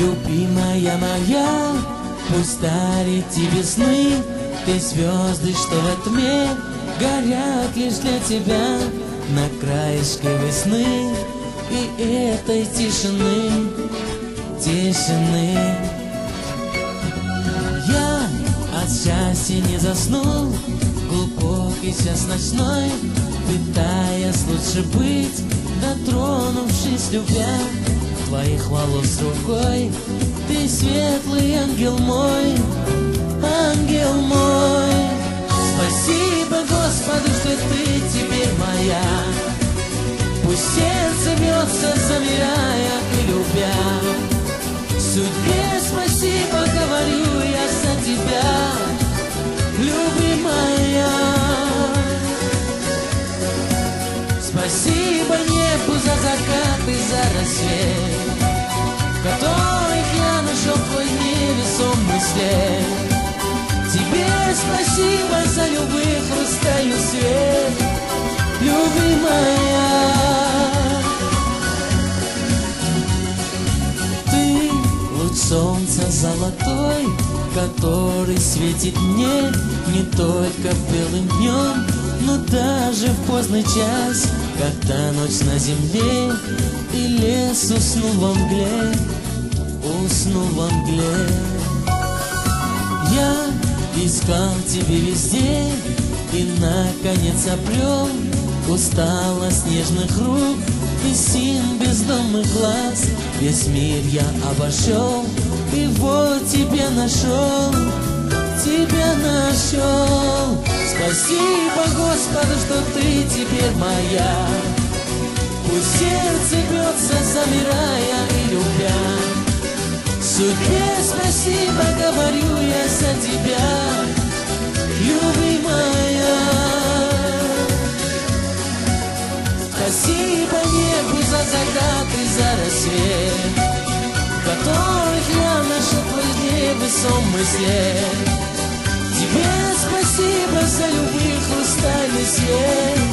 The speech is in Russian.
любимая моя, пусть дарит тебе сны, ты звезды, что в тьме горят лишь для тебя на краешке весны и этой тишины, тишины. Я от счастья не заснул, глубокий час ночной, пытаясь лучше быть, дотронувшись любя твоих волос рукой, ты светлый ангел мой, ангел мой. Спасибо, Господу, что ты теперь моя. Пусть сердце бьется, замирая Спасибо небу за закат и за рассвет, в которых я нашел твой невесомый след. Тебе спасибо за любых хрустальный свет, любимая. Ты луч солнца золотой, который светит мне не только белым днем, но даже в поздний час, когда ночь на земле и лес уснул во мгле, уснул во мгле. Я искал тебе везде и наконец обрел усталость нежных рук и син бездомных глаз. Весь мир я обошел и вот тебя нашел, тебя нашел. Спасибо, Господу, что ты теперь моя. Пусть сердце бьется, замирая и любя. Судьбе спасибо, говорю я за тебя, любимая. Спасибо небу за закат и за рассвет, в которых я нашел твой невесомый след. Тебе спасибо за любви хрустальный свет.